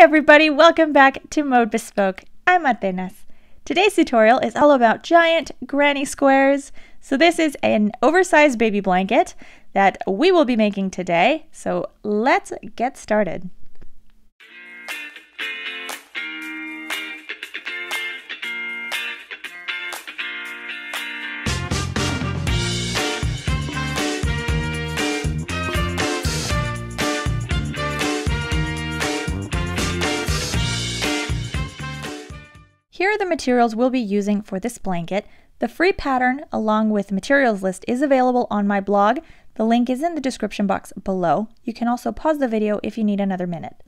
everybody, welcome back to Mode Bespoke. I'm Atenas. Today's tutorial is all about giant granny squares. So this is an oversized baby blanket that we will be making today. So let's get started. Here are the materials we'll be using for this blanket. The free pattern along with materials list is available on my blog. The link is in the description box below. You can also pause the video if you need another minute.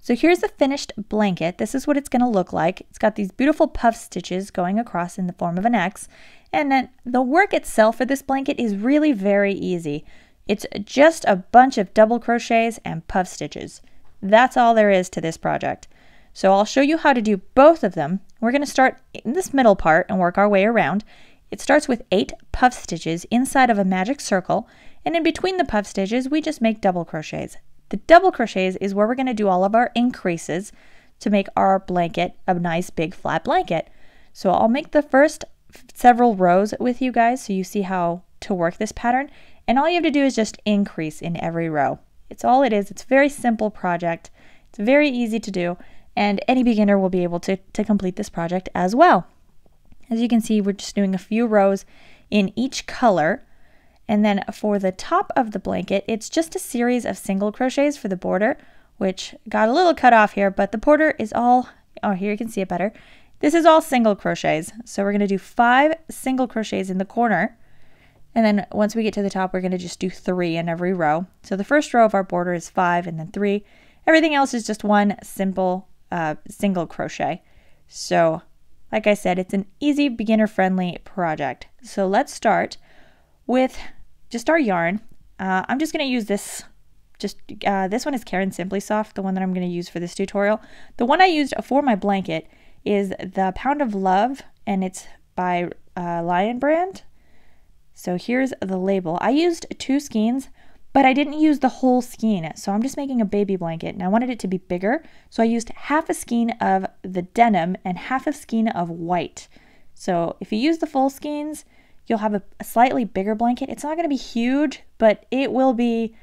So here's the finished blanket. This is what it's going to look like. It's got these beautiful puff stitches going across in the form of an X. And then the work itself for this blanket is really very easy. It's just a bunch of double crochets and puff stitches. That's all there is to this project. So I'll show you how to do both of them. We're going to start in this middle part and work our way around. It starts with eight puff stitches inside of a magic circle, and in between the puff stitches, we just make double crochets. The double crochets is where we're going to do all of our increases to make our blanket a nice big flat blanket. So I'll make the first several rows with you guys so you see how to work this pattern. And all you have to do is just increase in every row. It's all it is. It's a very simple project. It's very easy to do and any beginner will be able to, to complete this project as well. As you can see, we're just doing a few rows in each color. And then for the top of the blanket, it's just a series of single crochets for the border, which got a little cut off here, but the border is all, oh, here you can see it better. This is all single crochets. So we're gonna do five single crochets in the corner. And then once we get to the top, we're gonna just do three in every row. So the first row of our border is five and then three. Everything else is just one simple uh, single crochet. So like I said, it's an easy beginner friendly project. So let's start with just our yarn. Uh, I'm just going to use this just uh, this one is Caron Simply Soft, the one that I'm going to use for this tutorial. The one I used for my blanket is the Pound of Love, and it's by uh, Lion Brand. So here's the label. I used two skeins. But I didn't use the whole skein, so I'm just making a baby blanket and I wanted it to be bigger. So I used half a skein of the denim and half a skein of white. So if you use the full skeins, you'll have a, a slightly bigger blanket. It's not going to be huge, but it will be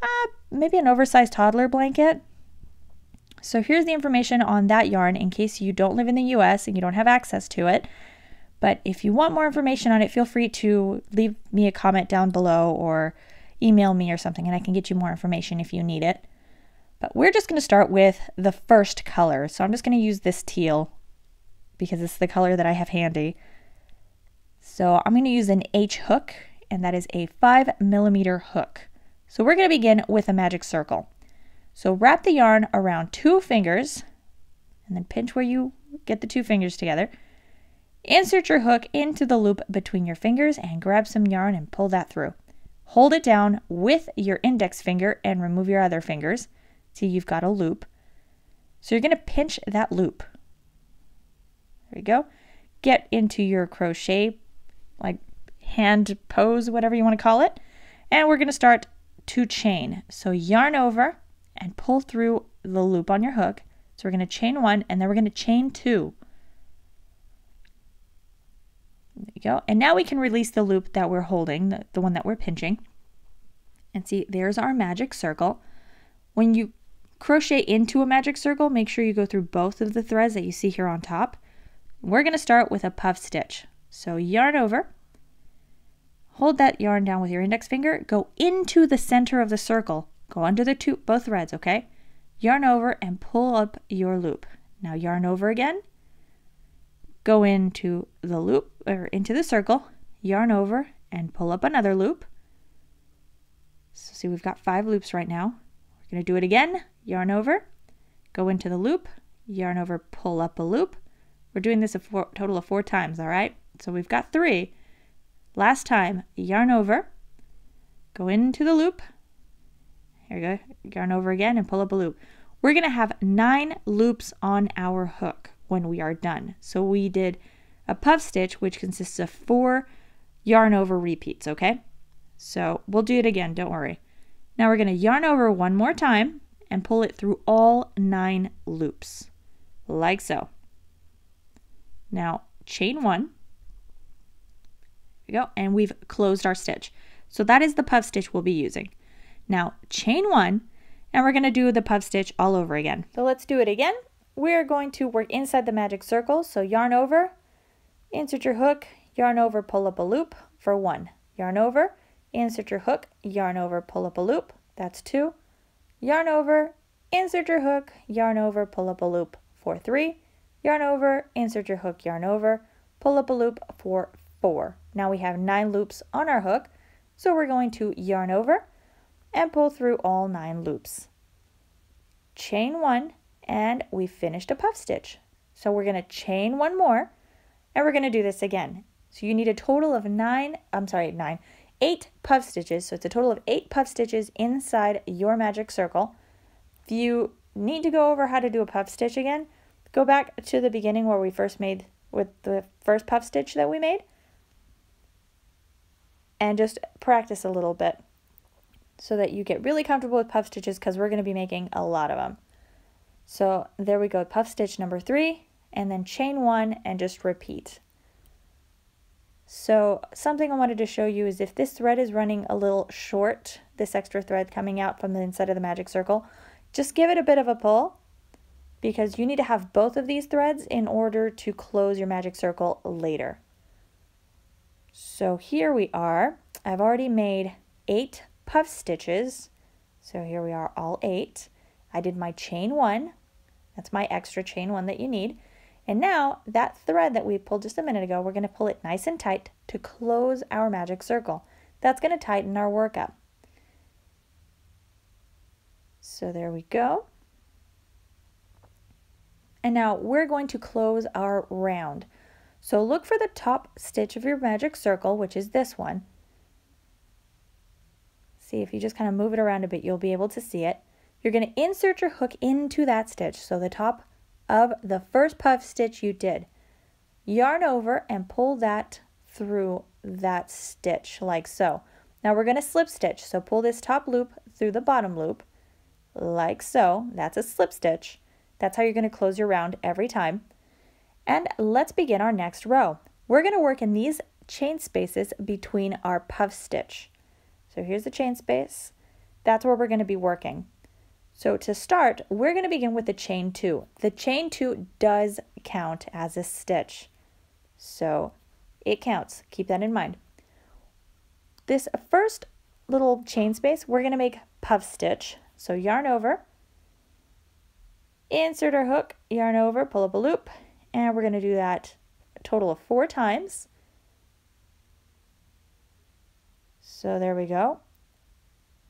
uh, maybe an oversized toddler blanket. So here's the information on that yarn in case you don't live in the US and you don't have access to it. But if you want more information on it, feel free to leave me a comment down below or email me or something and I can get you more information if you need it. But we're just going to start with the first color. So I'm just going to use this teal because it's the color that I have handy. So I'm going to use an H hook and that is a 5 millimeter hook. So we're going to begin with a magic circle. So wrap the yarn around two fingers and then pinch where you get the two fingers together. Insert your hook into the loop between your fingers and grab some yarn and pull that through. Hold it down with your index finger and remove your other fingers. See, you've got a loop. So you're going to pinch that loop. There you go. Get into your crochet, like hand pose, whatever you want to call it. And we're going to start to chain. So yarn over and pull through the loop on your hook. So we're going to chain one and then we're going to chain two. There you go. And now we can release the loop that we're holding, the, the one that we're pinching. And see, there's our magic circle. When you crochet into a magic circle, make sure you go through both of the threads that you see here on top. We're going to start with a puff stitch. So yarn over, hold that yarn down with your index finger, go into the center of the circle, go under the two, both threads, okay? Yarn over and pull up your loop. Now yarn over again, go into the loop or into the circle, yarn over and pull up another loop. So see we've got five loops right now. We're going to do it again, yarn over, go into the loop, yarn over, pull up a loop. We're doing this a four, total of four times, all right? So we've got three. Last time, yarn over, go into the loop, here we go, yarn over again and pull up a loop. We're to have nine loops on our hook when we are done. So we did a puff stitch, which consists of four yarn over repeats, okay? So we'll do it again, don't worry. Now we're going to yarn over one more time and pull it through all nine loops, like so. Now chain one, there we go, and we've closed our stitch. So that is the puff stitch we'll be using. Now chain one, and we're gonna do the puff stitch all over again. So let's do it again. We're going to work inside the magic circle. So yarn over, insert your hook, yarn over, pull up a loop for one. Yarn over, insert your hook, yarn over, pull up a loop. That's two. Yarn over, insert your hook, yarn over, pull up a loop for three. Yarn over, insert your hook, yarn over, pull up a loop for four. Now we have nine loops on our hook. So we're going to yarn over and pull through all nine loops. Chain one, and we finished a puff stitch. So we're going to chain one more and we're going to do this again. So you need a total of nine, I'm sorry, nine, eight puff stitches. So it's a total of eight puff stitches inside your magic circle. If you need to go over how to do a puff stitch again, go back to the beginning where we first made with the first puff stitch that we made and just practice a little bit so that you get really comfortable with puff stitches because we're going to be making a lot of them. So there we go, puff stitch number three, and then chain one and just repeat. So something I wanted to show you is if this thread is running a little short, this extra thread coming out from the inside of the magic circle, just give it a bit of a pull because you need to have both of these threads in order to close your magic circle later. So here we are. I've already made eight puff stitches. So here we are, all eight. I did my chain one. That's my extra chain one that you need. And now that thread that we pulled just a minute ago, we're going to pull it nice and tight to close our magic circle. That's going to tighten our work up. So there we go. And now we're going to close our round. So look for the top stitch of your magic circle, which is this one. See, if you just kind of move it around a bit, you'll be able to see it. You're going to insert your hook into that stitch, so the top of the first puff stitch you did. Yarn over and pull that through that stitch like so. Now we're going to slip stitch, so pull this top loop through the bottom loop like so. That's a slip stitch. That's how you're going to close your round every time. And let's begin our next row. We're going to work in these chain spaces between our puff stitch. So here's the chain space. That's where we're going to be working. So to start, we're going to begin with the chain two. The chain two does count as a stitch. So it counts. Keep that in mind. This first little chain space, we're going to make puff stitch. So yarn over, insert our hook, yarn over, pull up a loop, and we're going to do that a total of four times. So there we go.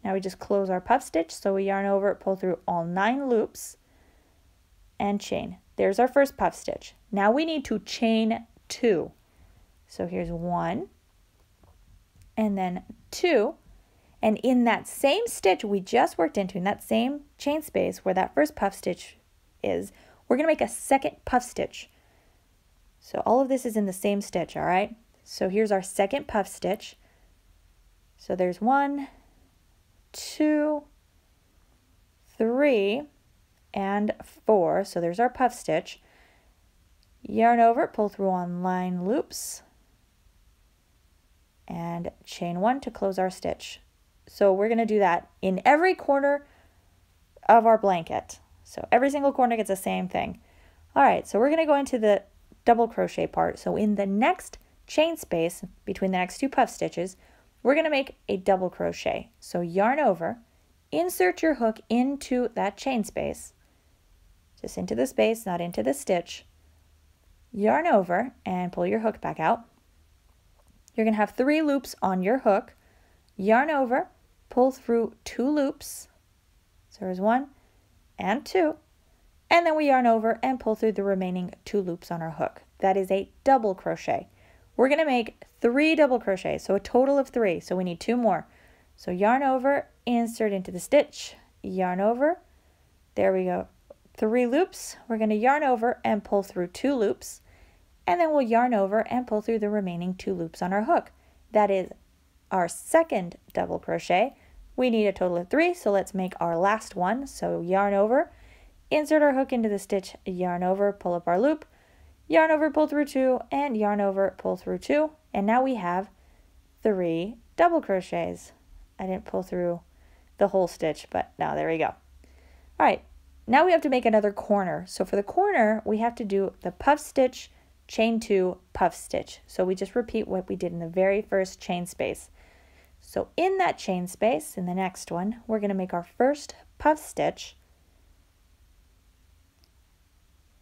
Now we just close our puff stitch. So we yarn over, pull through all nine loops and chain. There's our first puff stitch. Now we need to chain two. So here's one and then two. And in that same stitch we just worked into, in that same chain space where that first puff stitch is, we're to make a second puff stitch. So all of this is in the same stitch, all right? So here's our second puff stitch. So there's one, two, three, and four. So there's our puff stitch. Yarn over, pull through on line loops, and chain one to close our stitch. So we're going to do that in every corner of our blanket. So every single corner gets the same thing. All right, so we're going to go into the double crochet part. So in the next chain space between the next two puff stitches, we're going to make a double crochet. So yarn over, insert your hook into that chain space, just into the space, not into the stitch. Yarn over and pull your hook back out. You're going to have three loops on your hook. Yarn over, pull through two loops. So there's one and two. And then we yarn over and pull through the remaining two loops on our hook. That is a double crochet. We're going to make three double crochets, so a total of three. So we need two more. So yarn over, insert into the stitch, yarn over. There we go. Three loops. We're going to yarn over and pull through two loops. And then we'll yarn over and pull through the remaining two loops on our hook. That is our second double crochet. We need a total of three, so let's make our last one. So yarn over, insert our hook into the stitch, yarn over, pull up our loop, yarn over, pull through two, and yarn over, pull through two. And now we have three double crochets. I didn't pull through the whole stitch, but now there we go. All right, now we have to make another corner. So for the corner, we have to do the puff stitch, chain two, puff stitch. So we just repeat what we did in the very first chain space. So in that chain space, in the next one, we're going to make our first puff stitch.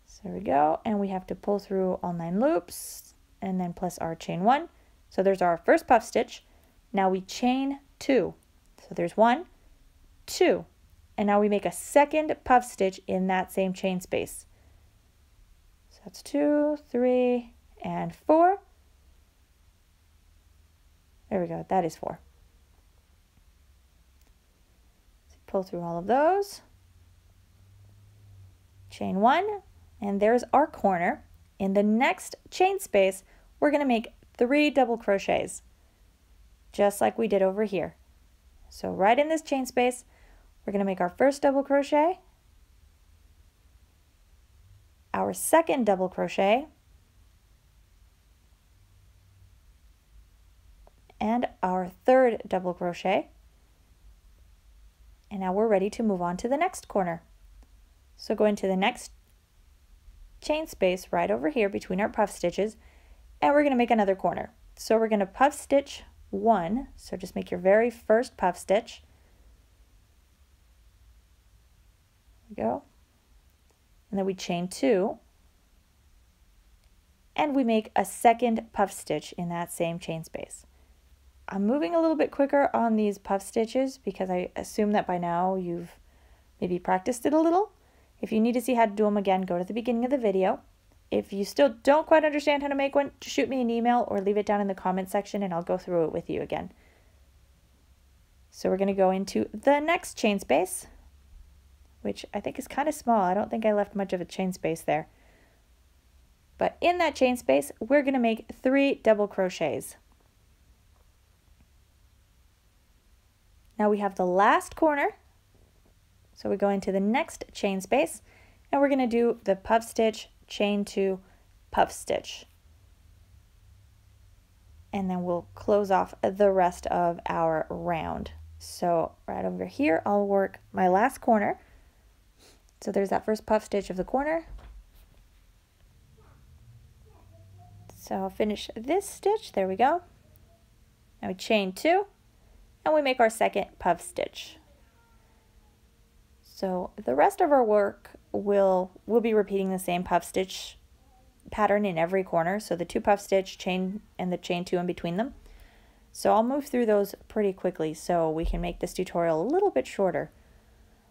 So there we go, and we have to pull through all nine loops, and then plus our chain one. So there's our first puff stitch. Now we chain two. So there's one, two, and now we make a second puff stitch in that same chain space. So that's two, three, and four. There we go, that is four. So pull through all of those. Chain one, and there's our corner. In the next chain space, we're gonna make three double crochets, just like we did over here. So right in this chain space, we're going to make our first double crochet, our second double crochet, and our third double crochet. And now we're ready to move on to the next corner. So go into the next chain space right over here between our puff stitches, and we're going to make another corner. So we're going to puff stitch one, so just make your very first puff stitch, we go. And then we chain two. And we make a second puff stitch in that same chain space. I'm moving a little bit quicker on these puff stitches because I assume that by now you've maybe practiced it a little. If you need to see how to do them again, go to the beginning of the video. If you still don't quite understand how to make one, just shoot me an email or leave it down in the comment section and I'll go through it with you again. So we're going to go into the next chain space which I think is kind of small. I don't think I left much of a chain space there. But in that chain space, we're going to make three double crochets. Now we have the last corner. So we go into the next chain space and we're going to do the puff stitch, chain two, puff stitch. And then we'll close off the rest of our round. So right over here, I'll work my last corner. So there's that first puff stitch of the corner. So I'll finish this stitch, there we go. Now we chain two, and we make our second puff stitch. So the rest of our work will will be repeating the same puff stitch pattern in every corner. So the two puff stitch, chain, and the chain two in between them. So I'll move through those pretty quickly so we can make this tutorial a little bit shorter.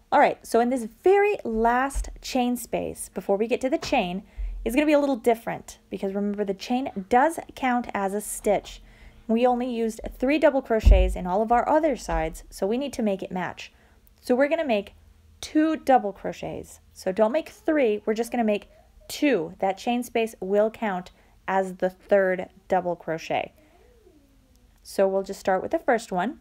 All right, so in this very last chain space, before we get to the chain, is going to be a little different because remember the chain does count as a stitch. We only used three double crochets in all of our other sides, so we need to make it match. So we're going to make two double crochets. So don't make three, we're just to make two. That chain space will count as the third double crochet. So we'll just start with the first one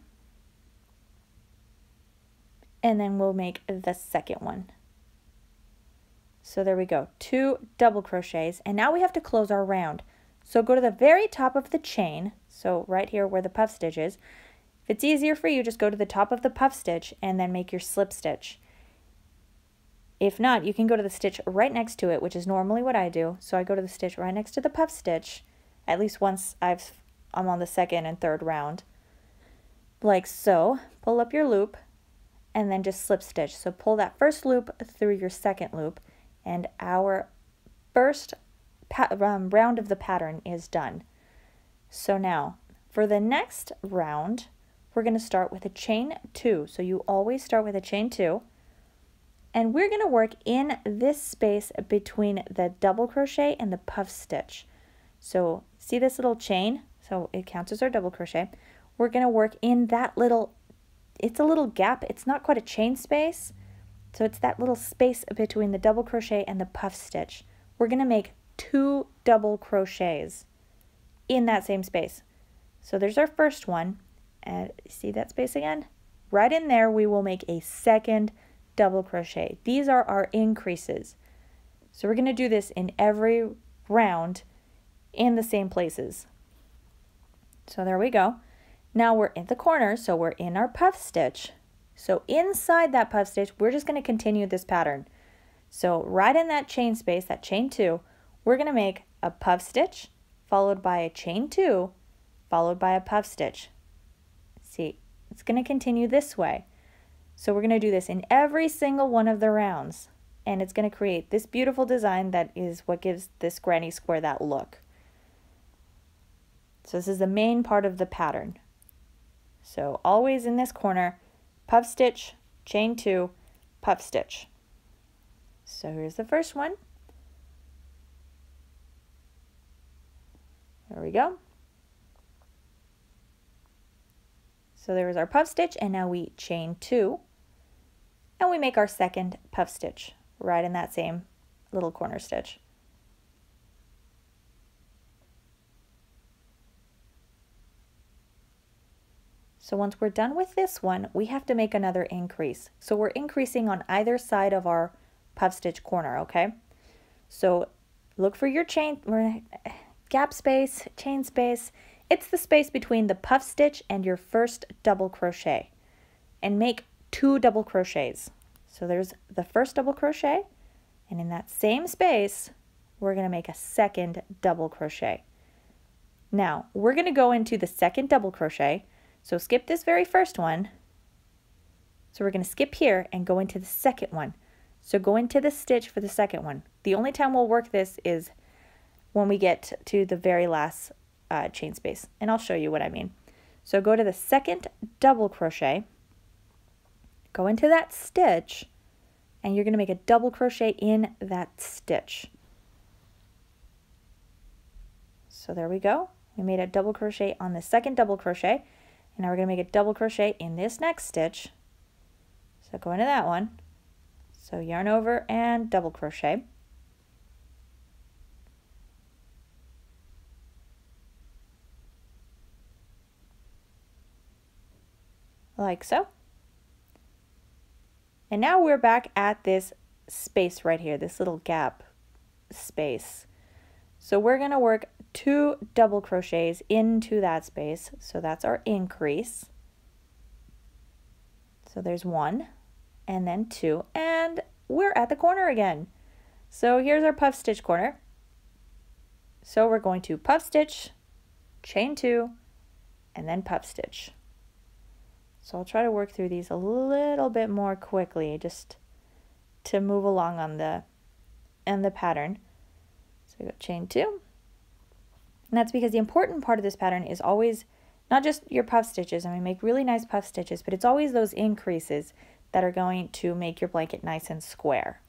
and then we'll make the second one. So there we go, two double crochets, and now we have to close our round. So go to the very top of the chain, so right here where the puff stitch is. If it's easier for you, just go to the top of the puff stitch and then make your slip stitch. If not, you can go to the stitch right next to it, which is normally what I do. So I go to the stitch right next to the puff stitch, at least once I've, I'm on the second and third round. Like so, pull up your loop, and then just slip stitch. So pull that first loop through your second loop and our first um, round of the pattern is done. So now for the next round, we're going to start with a chain two. So you always start with a chain two. And we're going to work in this space between the double crochet and the puff stitch. So see this little chain? So it counts as our double crochet. We're going to work in that little it's a little gap. It's not quite a chain space. So it's that little space between the double crochet and the puff stitch. We're going to make two double crochets in that same space. So there's our first one. And see that space again? right in there we will make a second double crochet. These are our increases. So we're going to do this in every round in the same places. So there we go. Now we're in the corner, so we're in our puff stitch. So inside that puff stitch, we're just going to continue this pattern. So right in that chain space, that chain two, we're going to make a puff stitch followed by a chain two followed by a puff stitch. See, it's going to continue this way. So we're going to do this in every single one of the rounds. And it's going to create this beautiful design that is what gives this granny square that look. So this is the main part of the pattern. So always in this corner, puff stitch, chain two, puff stitch. So here's the first one. There we go. So there is our puff stitch and now we chain two and we make our second puff stitch right in that same little corner stitch. So once we're done with this one, we have to make another increase. So we're increasing on either side of our puff stitch corner, okay? So look for your chain, gap space, chain space, it's the space between the puff stitch and your first double crochet. And make two double crochets. So there's the first double crochet, and in that same space, we're going to make a second double crochet. Now, we're going to go into the second double crochet. So skip this very first one. So we're going to skip here and go into the second one. So go into the stitch for the second one. The only time we'll work this is when we get to the very last uh, chain space. And I'll show you what I mean. So go to the second double crochet, go into that stitch, and you're going to make a double crochet in that stitch. So there we go. We made a double crochet on the second double crochet. And now we're going to make a double crochet in this next stitch. So go into that one. So yarn over and double crochet. like so. And now we're back at this space right here, this little gap space. So we're going to work two double crochets into that space. So that's our increase. So there's one and then two and we're at the corner again. So here's our puff stitch corner. So we're going to puff stitch, chain two, and then puff stitch. So I'll try to work through these a little bit more quickly just to move along on the and the pattern. So I go chain two. And that's because the important part of this pattern is always not just your puff stitches, and we make really nice puff stitches, but it's always those increases that are going to make your blanket nice and square.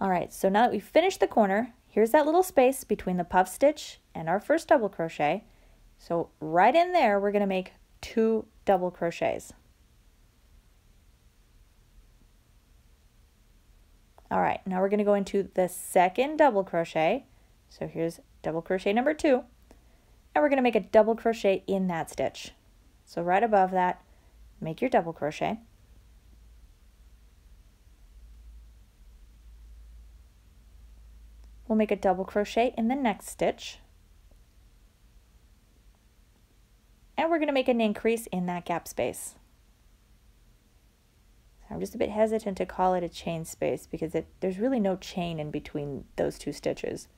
All right, so now that we've finished the corner, here's that little space between the puff stitch and our first double crochet. So right in there, we're gonna make two double crochets. All right, now we're going to go into the second double crochet. So here's double crochet number two, and we're going to make a double crochet in that stitch. So right above that, make your double crochet. We'll make a double crochet in the next stitch. And we're going to make an increase in that gap space. I'm just a bit hesitant to call it a chain space because it, there's really no chain in between those two stitches.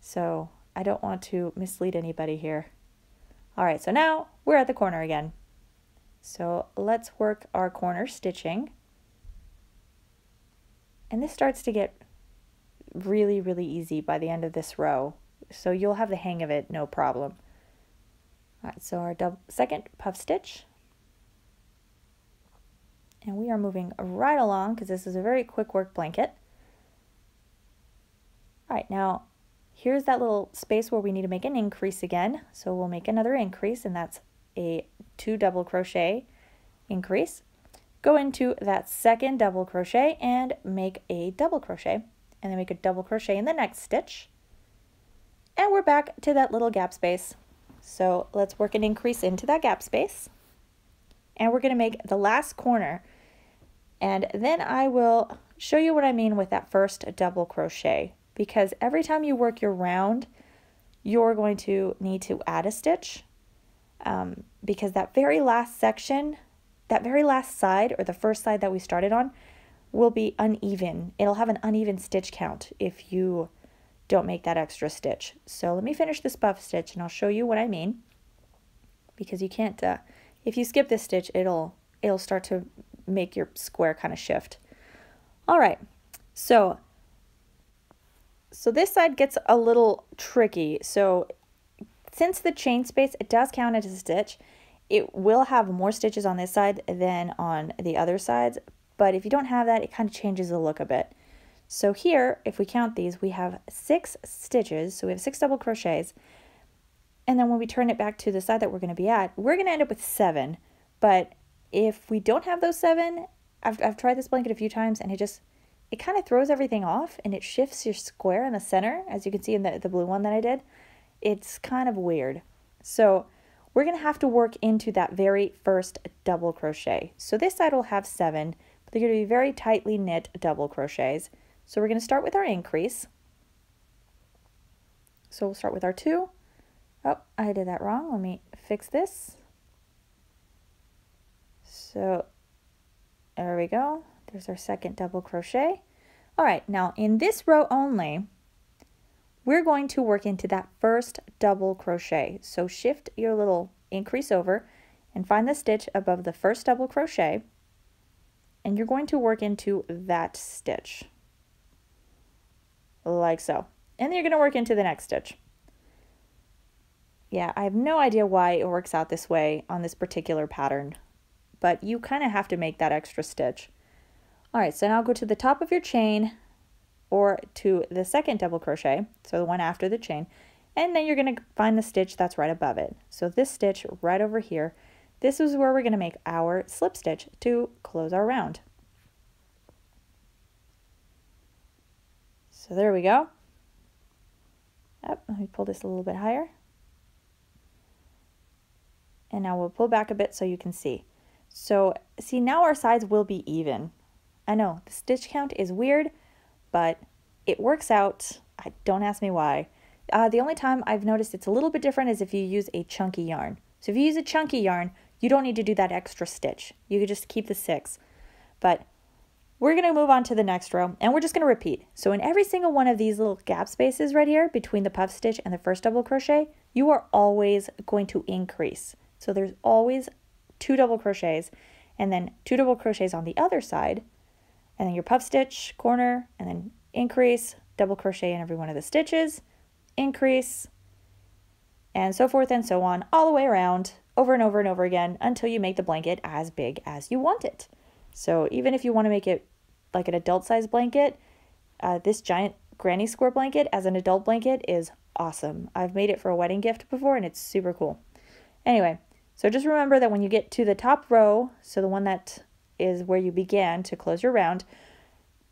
So I don't want to mislead anybody here. All right, so now we're at the corner again. So let's work our corner stitching. And this starts to get really, really easy by the end of this row. So you'll have the hang of it, no problem. Right, so our double, second puff stitch. And we are moving right along because this is a very quick work blanket. All right, now here's that little space where we need to make an increase again. So we'll make another increase and that's a two double crochet increase. Go into that second double crochet and make a double crochet and then make a double crochet in the next stitch. And we're back to that little gap space so let's work an increase into that gap space. and we're going to make the last corner. And then I will show you what I mean with that first double crochet because every time you work your round, you're going to need to add a stitch um, because that very last section, that very last side or the first side that we started on will be uneven. It'll have an uneven stitch count if you don't make that extra stitch. So let me finish this puff stitch and I'll show you what I mean because you can't, uh, if you skip this stitch, it'll, it'll start to make your square kind of shift. All right, so, so this side gets a little tricky. So since the chain space, it does count as a stitch, it will have more stitches on this side than on the other sides, but if you don't have that, it kind of changes the look a bit. So here, if we count these, we have six stitches, so we have six double crochets, and then when we turn it back to the side that we're going to be at, we're going to end up with seven, but if we don't have those seven, I've, I've tried this blanket a few times and it just, it kind of throws everything off and it shifts your square in the center, as you can see in the, the blue one that I did it's kind of weird. So we're going to have to work into that very first double crochet. So this side will have seven, but they're going to be very tightly knit double crochets. So we're going to start with our increase. So we'll start with our two. Oh, I did that wrong. Let me fix this. So there we go. There's our second double crochet. All right, now in this row only, we're going to work into that first double crochet. So shift your little increase over and find the stitch above the first double crochet and you're going to work into that stitch like so. And then you're going to work into the next stitch. Yeah, I have no idea why it works out this way on this particular pattern, but you kind of have to make that extra stitch. All right, so now go to the top of your chain, or to the second double crochet, so the one after the chain, and then you're going to find the stitch that's right above it. So this stitch right over here, this is where we're going to make our slip stitch to close our round. So there we go. Let me pull this a little bit higher. And now we'll pull back a bit so you can see. So see now our sides will be even. I know the stitch count is weird, but it works out. I, don't ask me why. Uh, the only time I've noticed it's a little bit different is if you use a chunky yarn. So if you use a chunky yarn, you don't need to do that extra stitch. You could just keep the six. But we're going to move on to the next row and we're just going to repeat. So in every single one of these little gap spaces right here between the puff stitch and the first double crochet, you are always going to increase. So there's always two double crochets and then two double crochets on the other side and then your puff stitch corner and then increase, double crochet in every one of the stitches, increase, and so forth and so on all the way around over and over and over again until you make the blanket as big as you want it. So even if you want to make it like an adult size blanket, uh, this giant granny square blanket as an adult blanket is awesome. I've made it for a wedding gift before and it's super cool. Anyway, so just remember that when you get to the top row, so the one that is where you began to close your round,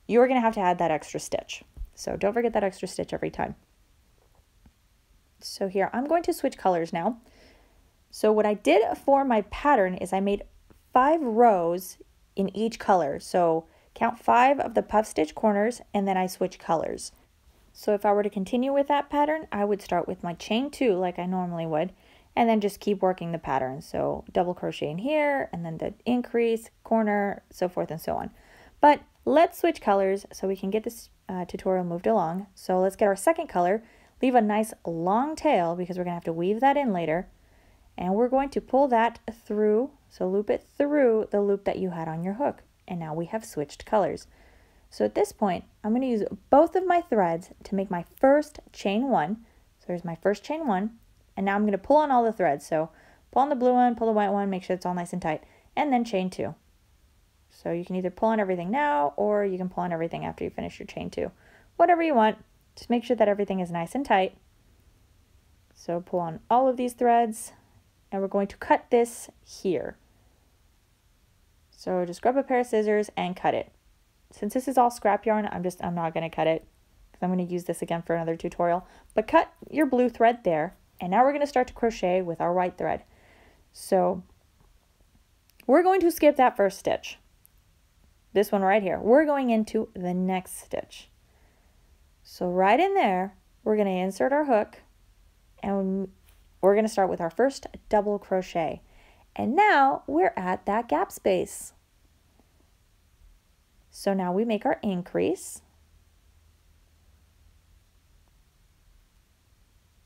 you're going to have to add that extra stitch. So don't forget that extra stitch every time. So here, I'm going to switch colors now. So what I did for my pattern is I made five rows in each color. So count five of the puff stitch corners and then I switch colors. So if I were to continue with that pattern, I would start with my chain two like I normally would and then just keep working the pattern. So double crochet in here and then the increase, corner, so forth and so on. But let's switch colors so we can get this uh, tutorial moved along. So let's get our second color, leave a nice long tail because we're gonna have to weave that in later. And we're going to pull that through, so loop it through the loop that you had on your hook. And now we have switched colors. So at this point, I'm going to use both of my threads to make my first chain one. So there's my first chain one. And now I'm going to pull on all the threads. So pull on the blue one, pull the white one, make sure it's all nice and tight, and then chain two. So you can either pull on everything now or you can pull on everything after you finish your chain two. Whatever you want, just make sure that everything is nice and tight. So pull on all of these threads and we're going to cut this here. So just grab a pair of scissors and cut it. Since this is all scrap yarn, I'm just, I'm not going to cut it because I'm going to use this again for another tutorial. But cut your blue thread there and now we're going to start to crochet with our white thread. So we're going to skip that first stitch. This one right here. We're going into the next stitch. So right in there, we're going to insert our hook and we're going to start with our first double crochet. And now we're at that gap space. So now we make our increase.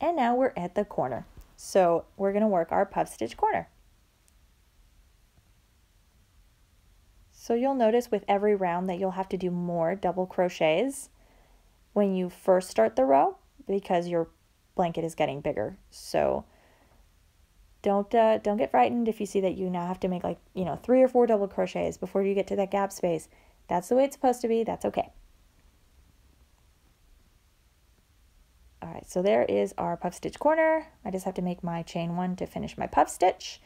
And now we're at the corner. So we're going to work our puff stitch corner. So you'll notice with every round that you'll have to do more double crochets when you first start the row because your blanket is getting bigger. So don't uh, don't get frightened if you see that you now have to make like you know three or four double crochets before you get to that gap space. That's the way it's supposed to be. That's okay. All right, so there is our puff stitch corner. I just have to make my chain one to finish my puff stitch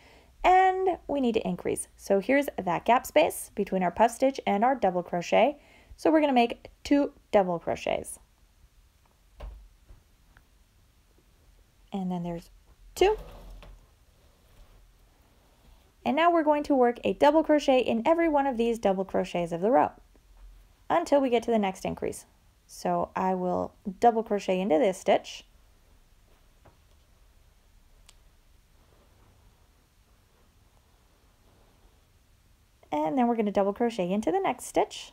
and we need to increase. So here's that gap space between our puff stitch and our double crochet. So we're going to make two double crochets. And then there's two. And now we're going to work a double crochet in every one of these double crochets of the row until we get to the next increase. So I will double crochet into this stitch. And then we're going to double crochet into the next stitch.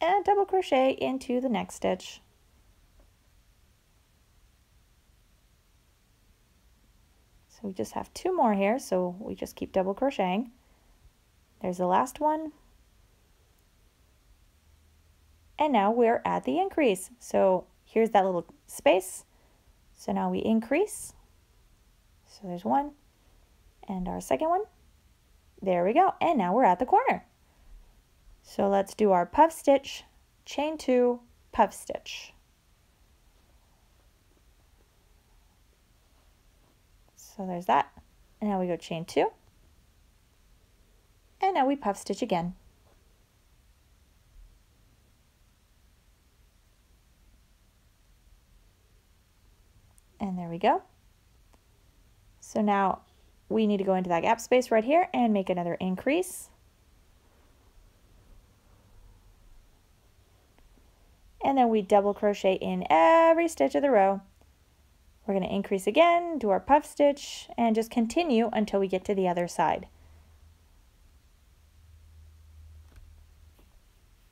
And double crochet into the next stitch so we just have two more here so we just keep double crocheting there's the last one and now we're at the increase so here's that little space so now we increase so there's one. And our second one. There we go. And now we're at the corner. So let's do our puff stitch, chain two, puff stitch. So there's that. And now we go chain two. And now we puff stitch again. And there we go. So now we need to go into that gap space right here and make another increase. And then we double crochet in every stitch of the row. We're going to increase again, do our puff stitch, and just continue until we get to the other side.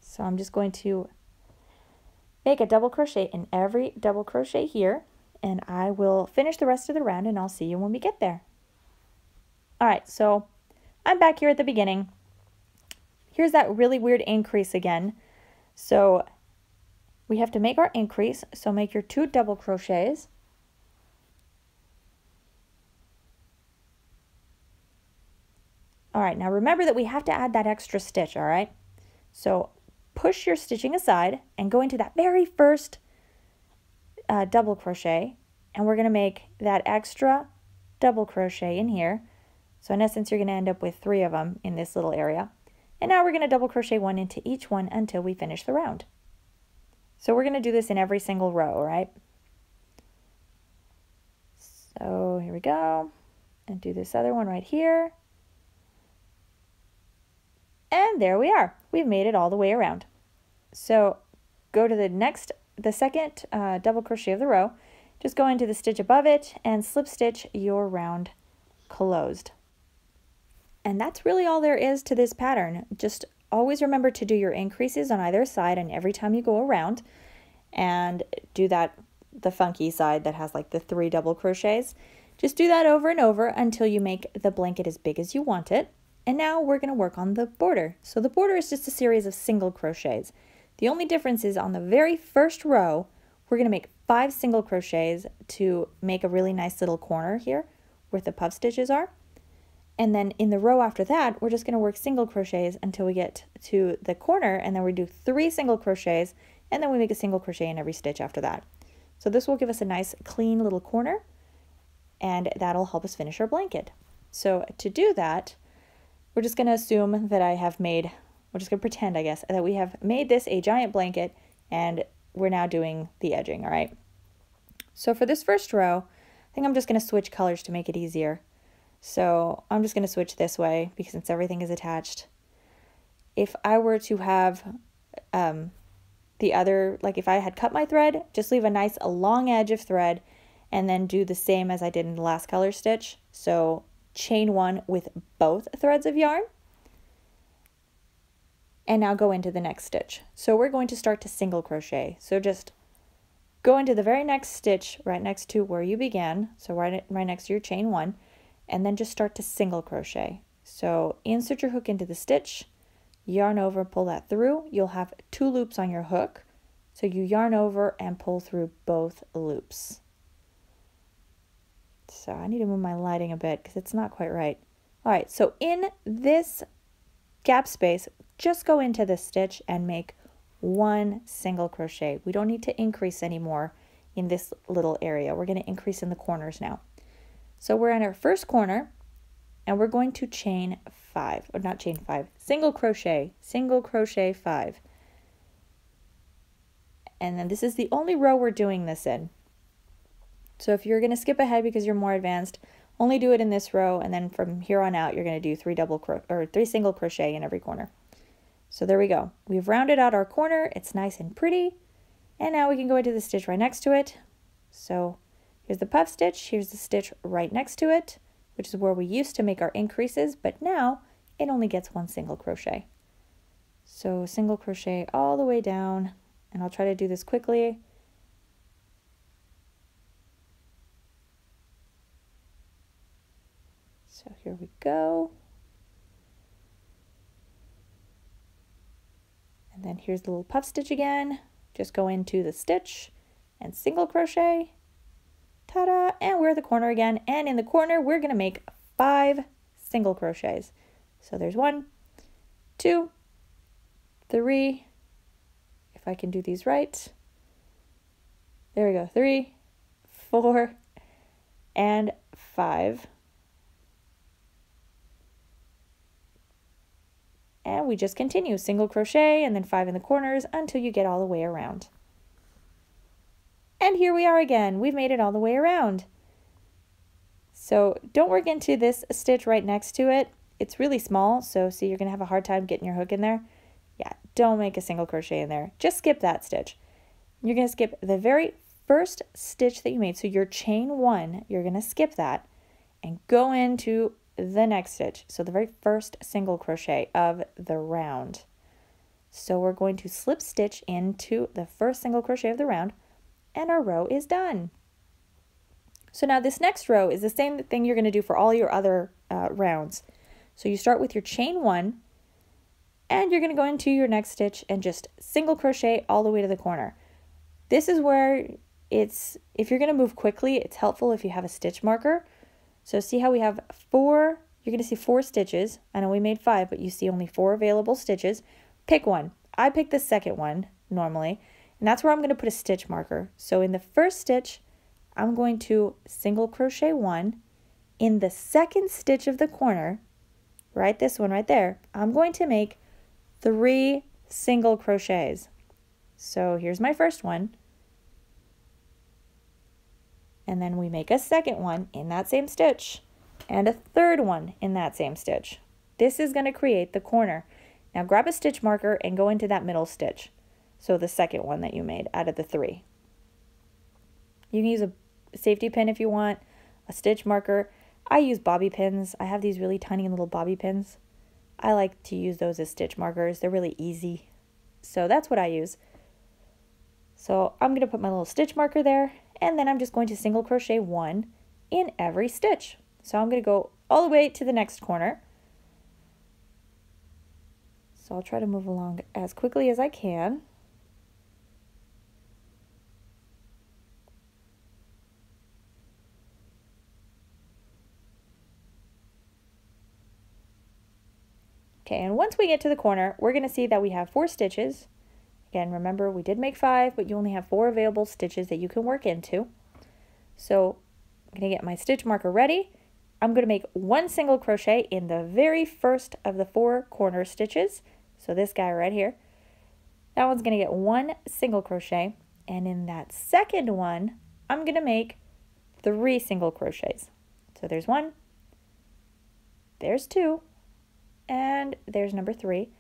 So I'm just going to make a double crochet in every double crochet here and I will finish the rest of the round and I'll see you when we get there. All right, so I'm back here at the beginning. Here's that really weird increase again. So we have to make our increase. So make your two double crochets. All right, now remember that we have to add that extra stitch, all right? So push your stitching aside and go into that very first uh, double crochet and we're to make that extra double crochet in here. So in essence, you're to end up with three of them in this little area. And now we're to double crochet one into each one until we finish the round. So we're to do this in every single row, right? So here we go. And do this other one right here. And there we are. We've made it all the way around. So go to the next the second uh, double crochet of the row, just go into the stitch above it and slip stitch your round closed. And that's really all there is to this pattern. Just always remember to do your increases on either side and every time you go around and do that the funky side that has like the three double crochets. Just do that over and over until you make the blanket as big as you want it. And now we're going to work on the border. So the border is just a series of single crochets. The only difference is on the very first row, we're going to make five single crochets to make a really nice little corner here where the puff stitches are. And then in the row after that, we're just going to work single crochets until we get to the corner and then we do three single crochets and then we make a single crochet in every stitch after that. So this will give us a nice clean little corner and that'll help us finish our blanket. So to do that, we're just going to assume that I have made we're just going to pretend, I guess, that we have made this a giant blanket and we're now doing the edging, all right? So for this first row, I think I'm just going to switch colors to make it easier. So I'm just going to switch this way because since everything is attached. If I were to have um, the other, like if I had cut my thread, just leave a nice a long edge of thread and then do the same as I did in the last color stitch. So chain one with both threads of yarn and now go into the next stitch. So we're going to start to single crochet. So just go into the very next stitch right next to where you began. So right, right next to your chain one and then just start to single crochet. So insert your hook into the stitch, yarn over, pull that through. You'll have two loops on your hook. So you yarn over and pull through both loops. So I need to move my lighting a bit because it's not quite right. All right, so in this gap space, just go into the stitch and make one single crochet. We don't need to increase anymore in this little area. We're going to increase in the corners now. So we're in our first corner and we're going to chain five, or not chain five, single crochet, single crochet five. And then this is the only row we're doing this in. So if you're going to skip ahead because you're more advanced, only do it in this row and then from here on out you're going to do three double or three single crochet in every corner. So there we go. We've rounded out our corner. It's nice and pretty. And now we can go into the stitch right next to it. So here's the puff stitch. Here's the stitch right next to it, which is where we used to make our increases, but now it only gets one single crochet. So single crochet all the way down, and I'll try to do this quickly. So here we go. And then here's the little puff stitch again. Just go into the stitch and single crochet. Ta-da! And we're at the corner again. And in the corner, we're going to make five single crochets. So there's one, two, three, if I can do these right. There we go. Three, four, and five. And we just continue single crochet and then five in the corners until you get all the way around. And here we are again. We've made it all the way around. So don't work into this stitch right next to it. It's really small, so see you're to have a hard time getting your hook in there. Yeah, don't make a single crochet in there. Just skip that stitch. You're to skip the very first stitch that you made. So your chain one, you're to skip that and go into the next stitch. So the very first single crochet of the round. So we're going to slip stitch into the first single crochet of the round and our row is done. So now this next row is the same thing you're going to do for all your other uh, rounds. So you start with your chain one and you're going to go into your next stitch and just single crochet all the way to the corner. This is where it's, if you're going to move quickly, it's helpful if you have a stitch marker so see how we have four, you're going to see four stitches. I know we made five, but you see only four available stitches. Pick one. I pick the second one normally, and that's where I'm going to put a stitch marker. So in the first stitch, I'm going to single crochet one. In the second stitch of the corner, right this one right there, I'm going to make three single crochets. So here's my first one and then we make a second one in that same stitch and a third one in that same stitch. This is going to create the corner. Now grab a stitch marker and go into that middle stitch. So the second one that you made out of the three. You can use a safety pin if you want, a stitch marker. I use bobby pins. I have these really tiny little bobby pins. I like to use those as stitch markers. They're really easy. So that's what I use. So I'm going to put my little stitch marker there and then I'm just going to single crochet one in every stitch. So I'm going to go all the way to the next corner. So I'll try to move along as quickly as I can. Okay, and once we get to the corner, we're going to see that we have four stitches Again, remember we did make five, but you only have four available stitches that you can work into. So I'm to get my stitch marker ready. I'm to make one single crochet in the very first of the four corner stitches. So this guy right here. That one's to get one single crochet. And in that second one, I'm to make three single crochets. So there's one, there's two, and there's number three.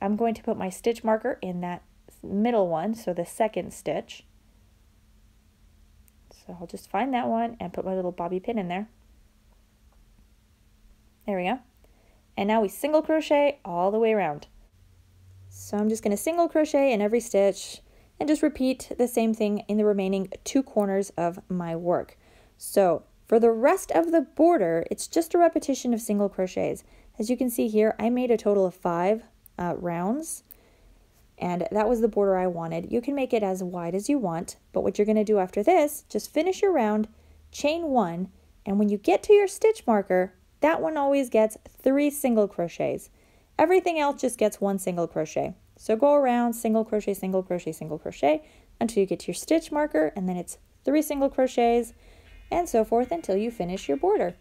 I'm going to put my stitch marker in that middle one, so the second stitch. So I'll just find that one and put my little bobby pin in there. There we go. And now we single crochet all the way around. So I'm just going to single crochet in every stitch and just repeat the same thing in the remaining two corners of my work. So for the rest of the border, it's just a repetition of single crochets. As you can see here, I made a total of five uh, rounds and that was the border I wanted. You can make it as wide as you want, but what you're going to do after this, just finish your round, chain one, and when you get to your stitch marker, that one always gets three single crochets. Everything else just gets one single crochet. So go around single crochet, single crochet, single crochet until you get to your stitch marker, and then it's three single crochets, and so forth until you finish your border.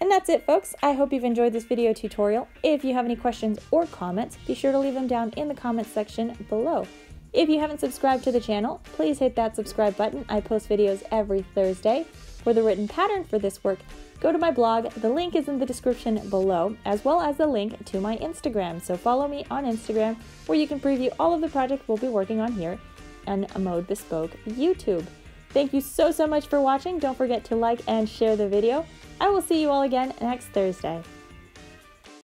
And that's it folks. I hope you've enjoyed this video tutorial. If you have any questions or comments, be sure to leave them down in the comments section below. If you haven't subscribed to the channel, please hit that subscribe button. I post videos every Thursday. For the written pattern for this work, go to my blog. The link is in the description below, as well as the link to my Instagram. So follow me on Instagram, where you can preview all of the projects we'll be working on here and Mode Bespoke YouTube. Thank you so, so much for watching. Don't forget to like and share the video. I will see you all again next Thursday.